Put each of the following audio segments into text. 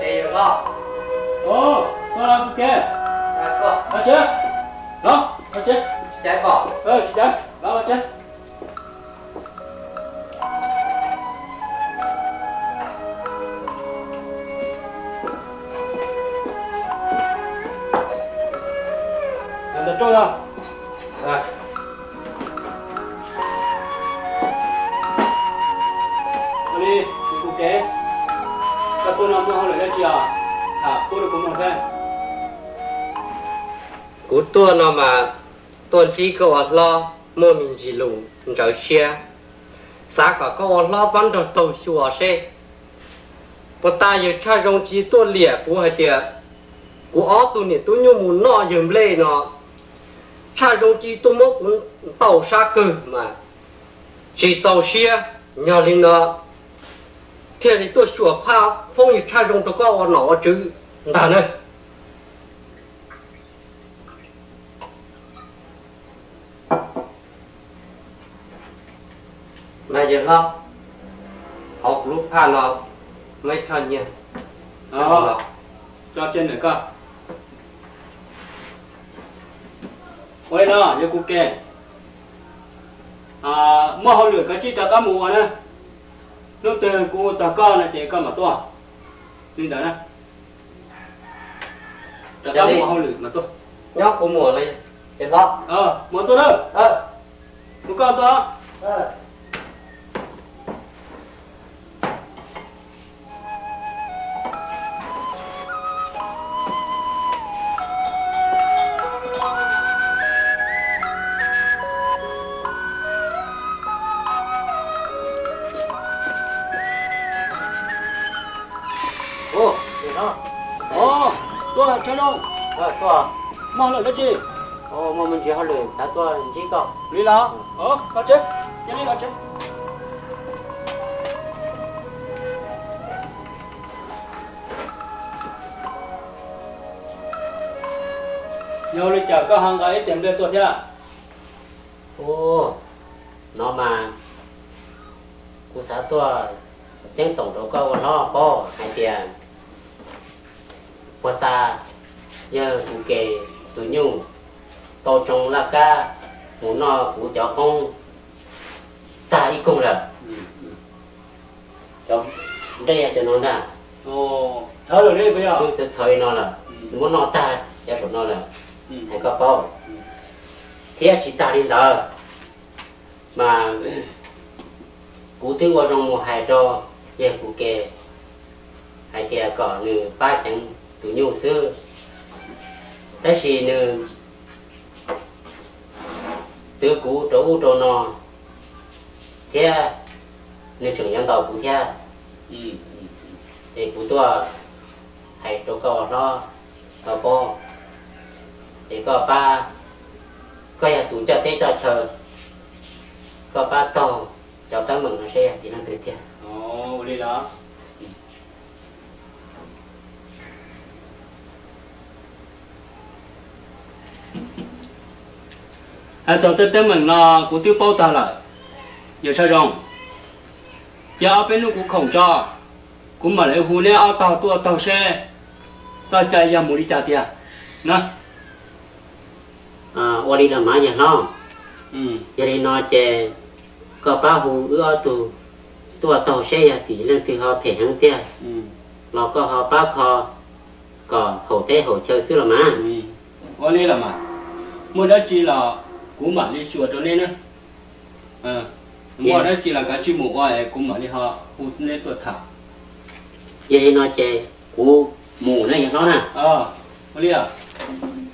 chạy rồi đó ồ tôi làm ok à có ở chứ đó ở chứ chạy bỏ. Ờ chị chân đó ở chứ làm được trôi không à cú tua nó mà tuần chỉ có lo, mua mình chỉ lù trở xe. Xã có có lo bán được tàu chùa xe. Bữa ta giờ cha rong chỉ tua lìa của hai tiệt của ó tu nè tu nhung muốn nọ dùm lê nó. Cha rong chỉ tu mốc cũng tàu xa cử mà. Chỉ tàu xe, nhỏ lên nó. Thì thì tôi sửa pha phong như cha rong tôi có nó chứ. Đã này mà giờ lo học lúc pha nó mấy thân nha. Đó cho trên nữa cơ quay nó như cụ kê à mua hồi lửa cái chi ta cá mùa nè lúc từ cụ ta con là chỉ có mà to. Nên đó. Nè ta cá mùa hồi lửa mà to. Nhóc của mùa này thì lo ờ mùa to đó. Ờ. Cụ con to. Ờ mua lửa cái chi ô mà mình chỉ học luyện xã to chỉ có lý là ờ có chứ cái lý là chứ nhiều lịch chờ có hàng gái tìm được tuột nha ô nó mà. Cú xã to trên tổng độ có nó có hai tiền qua ta giờ cụ kề tụi nhung tô trong là ca muốn nó cụ cho không ta đi cùng rồi cho đây là cho nó nè. Ồ thở rồi đi bây giờ. Tôi chơi nó là muốn nó ta cho của nó là hay có bao thế chỉ ta đi giờ mà cụ tiếng qua trong một hai trò về cụ kề hai kề có nữ ba chẳng tụi nhung xưa thế thì nữ từ cụ chỗ cụ chỗ nó thế nữ trưởng nhân tàu cụ thế. Thì cụ tua hay chỗ có nó có bo thì có ba có nhà tụ cho thế cho chờ. Có ba tàu cho tới mừng nó xe thì nó tự thiệt ồ đi đó à cho tới tới mình là của tiêu bao ta lại giờ sao rong giờ bên lúc cũng không cho cũng mà lại hú nè ao tàu tua tàu xe. Ta chạy ra một đi trả tiền nè à qua đi làm má nhà nó. Ừ. Giờ đi nó chè có ba hù ưa tụ tua tàu xe ya thì lên từ họ thể hàng tiền ừ. Nó có họ ba họ có hậu tế hậu chơi xứ là má ừ. Qua đi là mà mua đó chỉ là cũng mà đi sửa cho nên nữa ờ mua đó chỉ là cái chim mù oai cũng mà đi họ hút nên tuột thả. Giờ đi nó chè cú mù này nó nè. Ờ qua đi à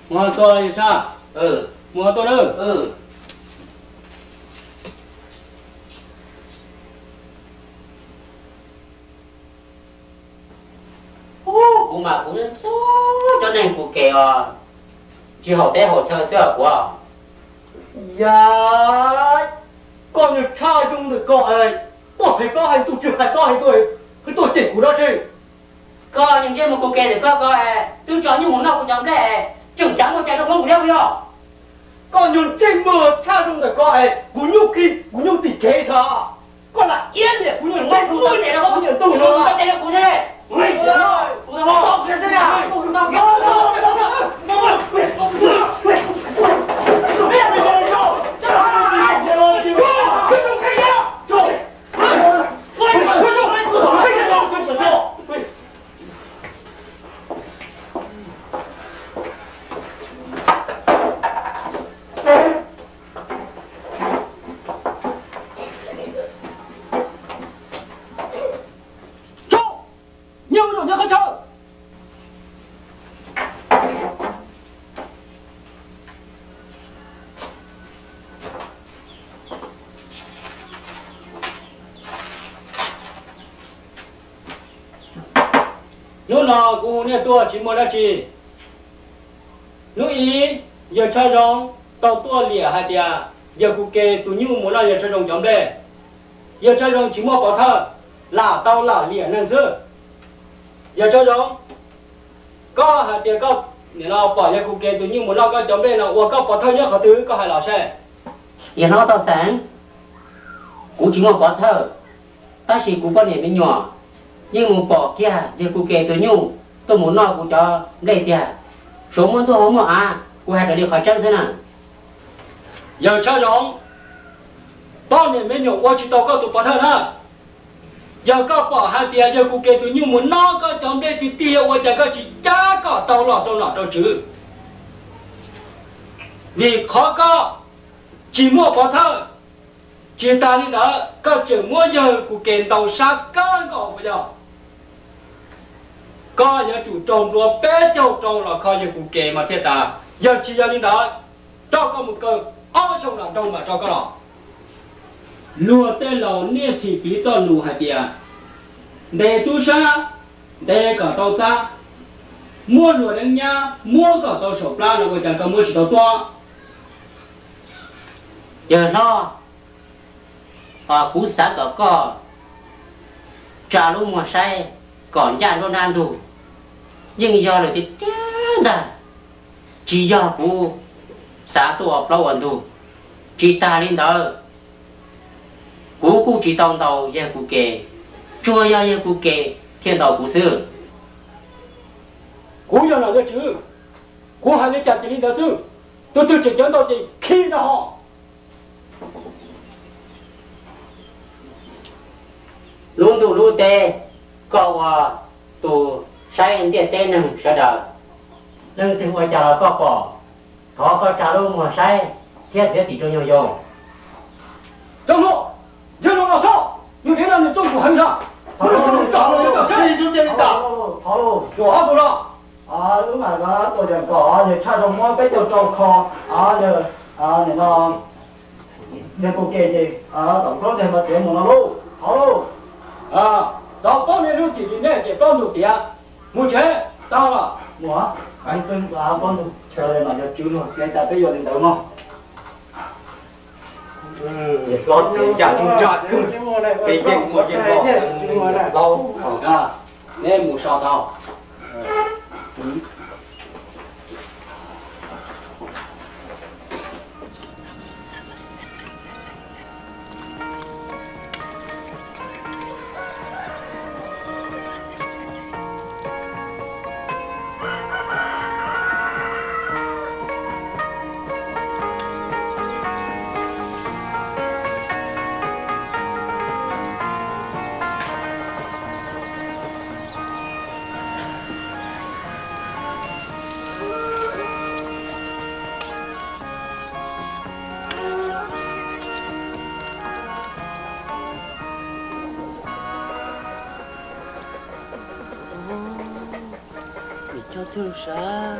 mua tôi sao? Ừ. Mua tôi đâu? Ừ. Cũng mà cũng số cho nên cụ kể ờ chỉ hậu tế hậu chơi xưa của dạ. Con như cha chung được gọi ấy tôi phải có hành tụ trực hay có hành tôi. Cái tôi chỉnh của đó chứ. Có những cái mà cụ kể thì có có à tôi cho những món nào cũng giống đấy chừng trắng một chai nó không đeo đâu. Con như trên mưa cha được gọi ấy cú nhục khi cú nhục tỉ kế thọ con là yên để cú nhục để nó không tủ đừng luôn có tên là cụ thế Ui, ôi ôi, ôi nó cũng như nè tua chỉ muốn là chỉ lúc ý giờ cho rong tàu tua lìa hai tia. Giờ cụ kê tụ như muốn là giờ cho rong giống đây giờ cho rong chỉ muốn có thơ là tàu là lìa nên dư giờ cho rong có hai tia có nếu nó bỏ giờ cụ kê tụ như muốn là có giống đây là ua có có thơ nhớ khó thứ có hai lò xe giờ nó tàu sáng cũng chỉ muốn có thơ ta chỉ cũng có niệm bên nhỏ nhưng mà bỏ kia thì cụ kể tôi như tôi muốn nói cụ cho đây tiền số muốn tôi không mà à cụ hai đứa đi khỏi chân thế nào. Giờ cho nhóm bao nhiêu mấy nhậu qua chỉ tàu có tụi bỏ thân ha giờ có bỏ hai tiền giờ cụ kể tôi như muốn nó có chọn đây thì tia qua giờ có chỉ cha có tàu lọ tàu lọ đâu chữ vì khó có, chỉ mua bỏ thân chỉ ta đi đó có chữ mua giờ cụ kể tàu xa cơ có bây giờ có giờ chủ trồng đùa bé châu trồng là có giờ cụ kề mà thiệt ta. Giờ chỉ giờ linh đó, cho có một cơ ở trong lòng trong mà cho có lọ lúa tên lò nia chỉ bí cho lù hai bìa à. để tu sa, để cả tàu ta mua lúa đánh nha mua cả tàu sổ pla là người chẳng có mua chỉ tàu to. Giờ nó ở cú xã có có trả luôn mà say, còn ra luôn ăn đủ nhưng do là thì tiếc đã chỉ do cú xã tu học lâu ẩn đủ chỉ ta lên đó. Cú cú chỉ tông đầu giờ cú kề. Chua giờ giờ cú kề thiên đầu cú sư cú giờ là cái chữ cú hay lấy chặt thì đi đó chứ. Tôi tôi chỉ dẫn đâu thì khi đó họ. Luôn tu luôn tê. Có hòa tu sai in địa tên nằm sợ đỡ? Lưng thì mua chào có bỏ có có chào đâu mà sai thiết thế thì cho nhau nhau trong hộ dân nó là sao? Như thế là mình trong của hành ra thảo lô thảo lô đi xuống đây đảo thảo lô chỗ hát bộ đó à lúc mà nó tôi đang có thì cha đồng mua cái chỗ trâu kho. À giờ à này nó nên cô kể gì à tổng số này mà tiền một nó lô thảo lô à đó có nên lúc chỉ đến đây để con được tiền Mua chế, tao là Mua Anh quên quá con đâu Chờ đây mà nhập chú rồi Nên ta bây giờ đến đâu không con sẽ trả chung chọn cái chuyện một chuyện bỏ lâu nên một sao tao. Để cho thương sao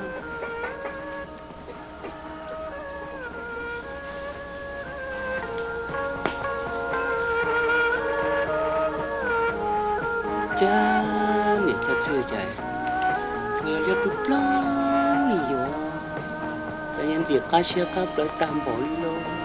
cha chưa chạy người liệt đục lo nhiều cho nên việc cá xe cá tới tam bội luôn